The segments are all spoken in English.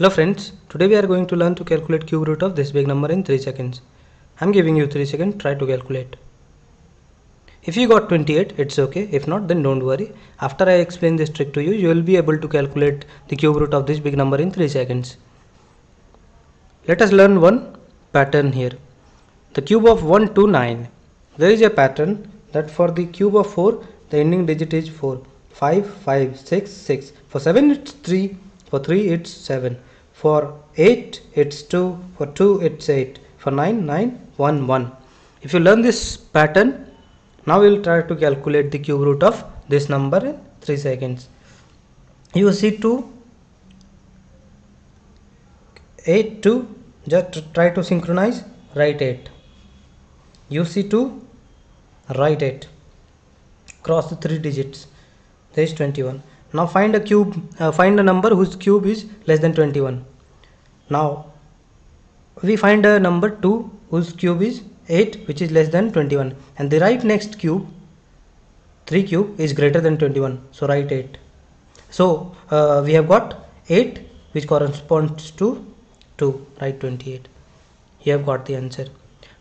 Hello friends, today we are going to learn to calculate cube root of this big number in 3 seconds. I'm giving you 3 seconds, try to calculate. If you got 28, it's okay. If not, then don't worry. After I explain this trick to you, you will be able to calculate the cube root of this big number in 3 seconds. Let us learn one pattern here. The cube of 1 to 9. There is a pattern that for the cube of 4, the ending digit is 4. 5, 5, 6, 6. For 7, it's 3. For 3, it's 7. For 8, it's 2. For 2, it's 8. For 9, 9, 1, 1. If you learn this pattern, now we'll try to calculate the cube root of this number in 3 seconds. You see 2, 8, 2. Just try to synchronize. Write 8. You see 2, write 8. Cross the 3 digits. There is 21 now find a cube uh, find a number whose cube is less than 21 now we find a number 2 whose cube is 8 which is less than 21 and the right next cube 3 cube is greater than 21 so write 8 so uh, we have got 8 which corresponds to 2 write 28 you have got the answer.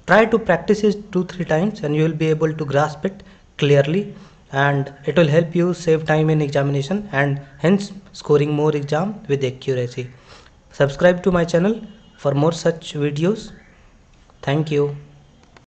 Try to practice it 2 3 times and you will be able to grasp it clearly and it will help you save time in examination and hence scoring more exam with accuracy. Subscribe to my channel for more such videos. Thank you